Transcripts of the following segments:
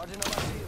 Charging the machine.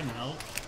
Fucking help?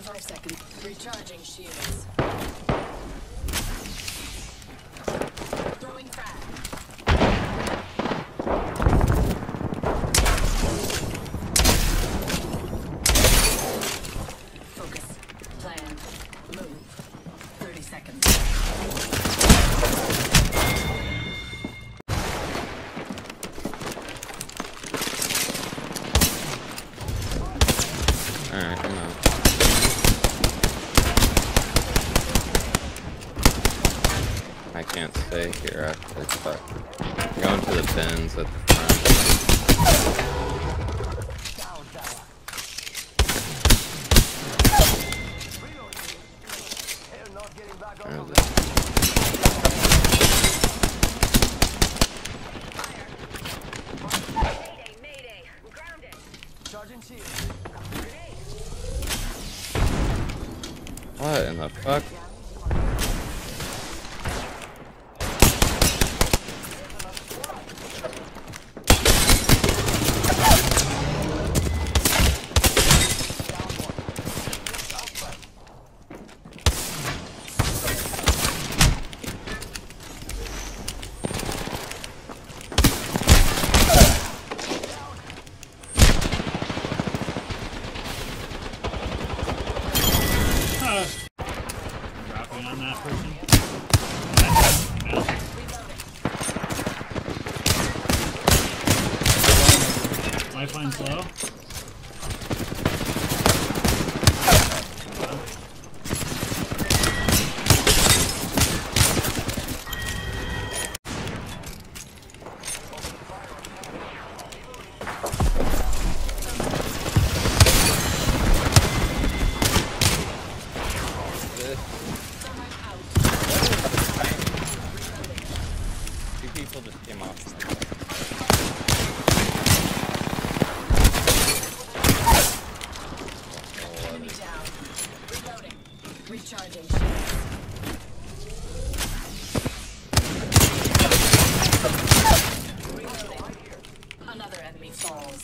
45 seconds. Recharging shields. Stay here actually, but I'm going to the bins at the front. What in the fuck? Ah. Dropping on that person. Lifeline's out.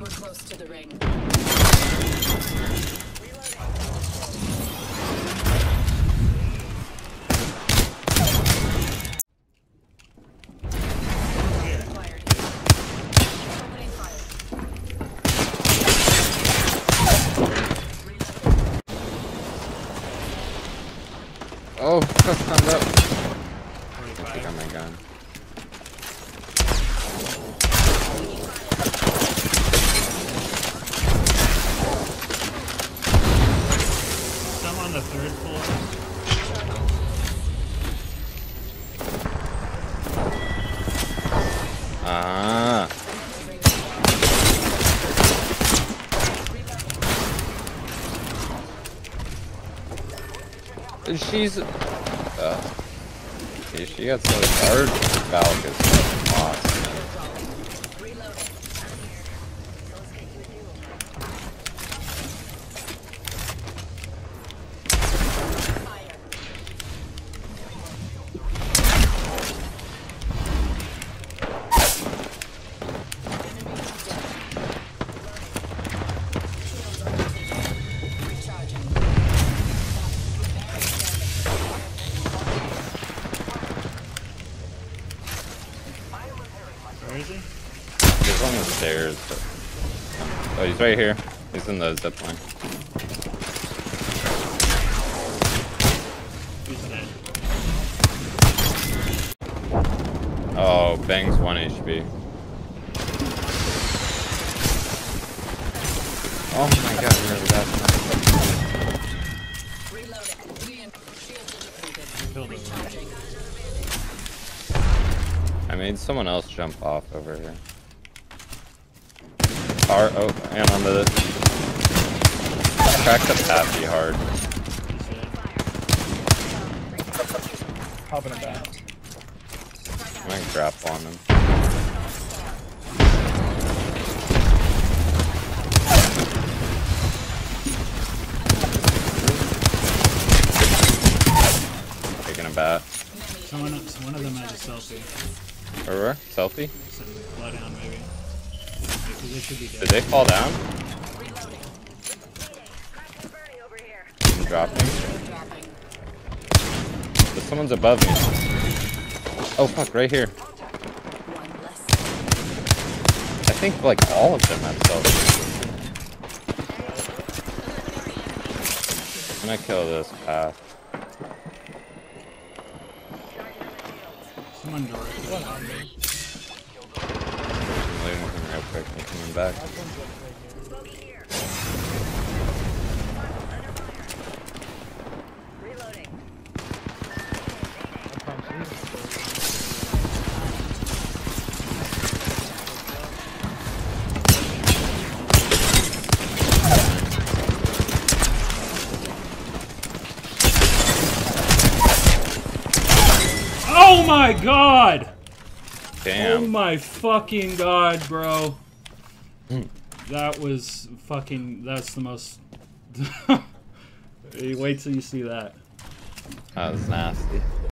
We're close to the ring. Fired. Opening fire. Oh, thumbs up. I think on my gun. Some on the third floor. Ah. She's. Uh, she got so hard. Valk he's right here. He's in the zip line. Oh, Bang's 1 HP. Oh my god, really that Reloading. Re- Shields are depleted. Killed him. Recharging. I made someone else jump off over here. Car oh, and on the crack the pappy hard. Hopping about. I'm gonna grab on him. Taking a bat. Someone, one of them has a selfie. Where? Selfie? Did they fall down? I'm dropping. But someone's above me. Oh fuck, right here. I think like all of them have selfie. I'm gonna kill this path. Someone directly on me. I'm leaving him real quick and coming back. Oh my god! Damn. Oh Damn. my fucking god, bro. Hmm. That was fucking. That's the most. Wait till you see that. That was nasty.